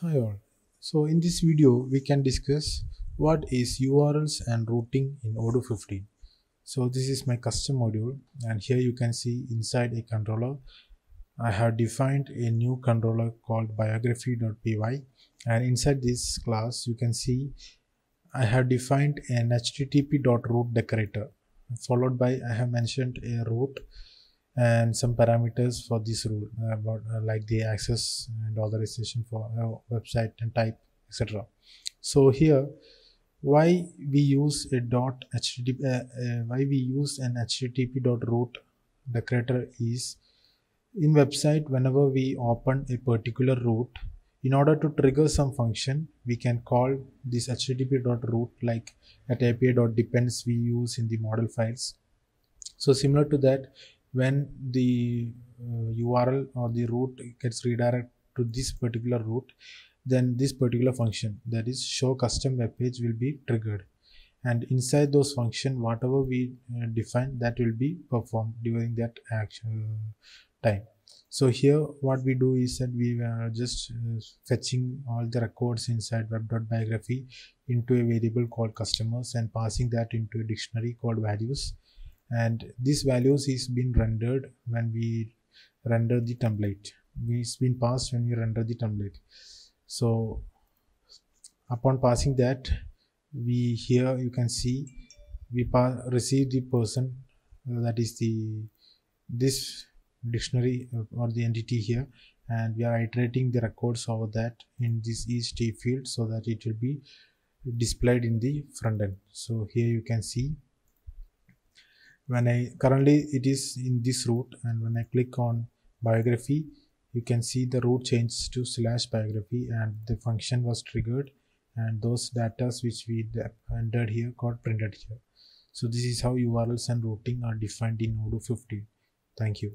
Hi all. So in this video we can discuss what is URLs and routing in Odoo 15. So this is my custom module and here you can see inside a controller I have defined a new controller called biography.py and inside this class you can see I have defined an http.route decorator followed by I have mentioned a route and some parameters for this rule uh, about uh, like the access and authorization for uh, website and type etc so here why we use a dot http uh, uh, why we use an http dot route decorator is in website whenever we open a particular route in order to trigger some function we can call this http dot route like at api dot depends we use in the model files. So similar to that when the uh, URL or the route gets redirected to this particular route then this particular function that is show custom web page will be triggered. And inside those function whatever we uh, define that will be performed during that action uh, time. So here what we do is that we are just uh, fetching all the records inside web.biography into a variable called customers and passing that into a dictionary called values and this values is been rendered when we render the template. It's been passed when we render the template. So upon passing that we here you can see we pass, receive the person uh, that is the this dictionary uh, or the entity here. And we are iterating the records over that in this each t field so that it will be displayed in the front end. So here you can see when I currently it is in this route and when I click on biography you can see the route changes to slash biography and the function was triggered and those data which we entered here got printed here. So this is how URLs and routing are defined in Odoo 15. Thank you.